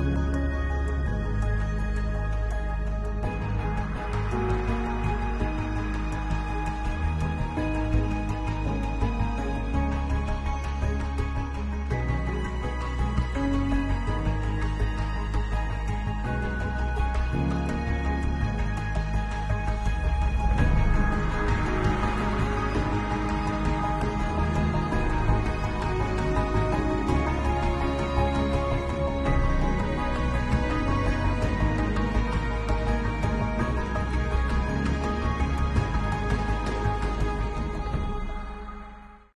Bye.